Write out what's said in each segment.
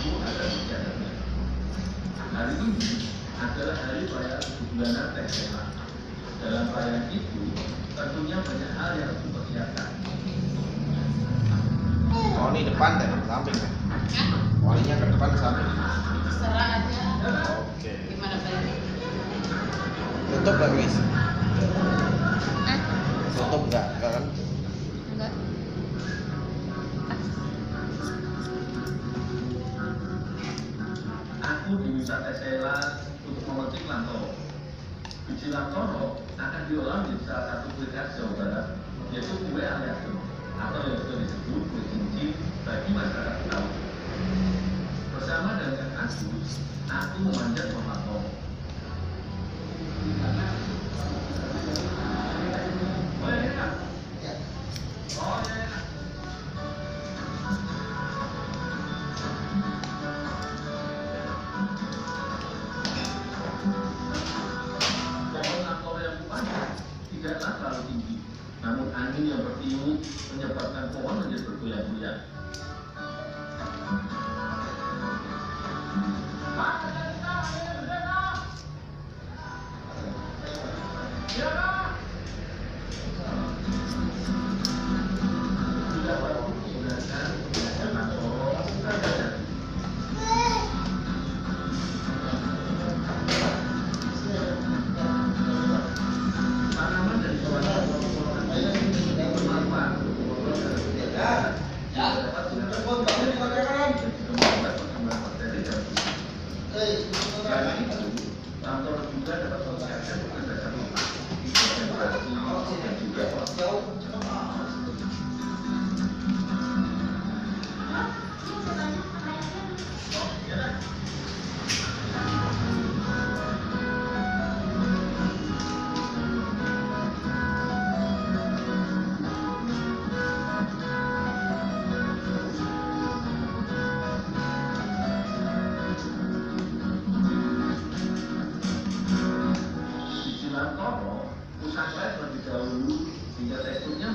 teguh agar istiadatnya. Hari ini adalah hari perayaan bulanan Tesela. Dalam perayaan itu, tentunya banyak hal yang harus dipersiapkan. Oh ini depan dan samping kan? Ya, Walinya ke depan samping. terserah aja. Oke. Gimana baiknya? Tutup nggak guys? Tutup nggak? Nggak kan? Enggak. Diminta Tesela untuk memetik lantoro. Biji lantoro akan diolah menjadi salah satu kue khas Jawa Barat, yaitu kue aliasem atau yang juga disebut kue cincin bagi masyarakat Betawi. Bersama dengan aku, aku memanjat pohon menyebabkan pohon menjadi bergoyang-goyang.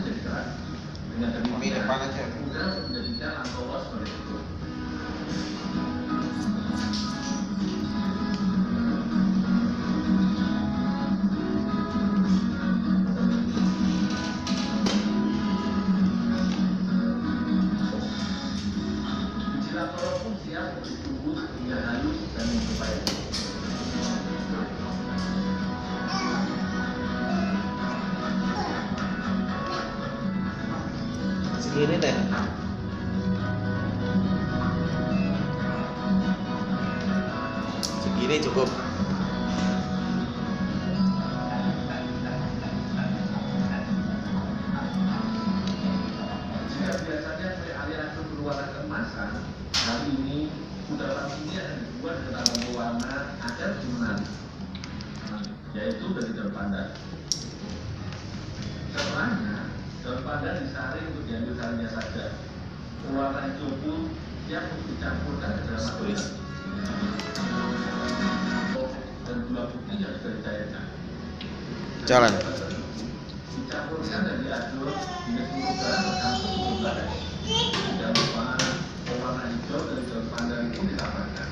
Demikian, aja. mudah untuk menjadikan antoro sebagai bentuk. Segini deh. Segini cukup. Jika biasanya kue aliran kepada disaring untuk diambil sarinya saja. Warna cukup yang dicampurkan ke dalam adonan dan gula putih yang sudah dicairkan. Jalan. Dicampurkan dan diaduk hingga seluruh bahan tercampur cukup bahan tidak lupa warna hijau dan hijau pandan itu ditambahkan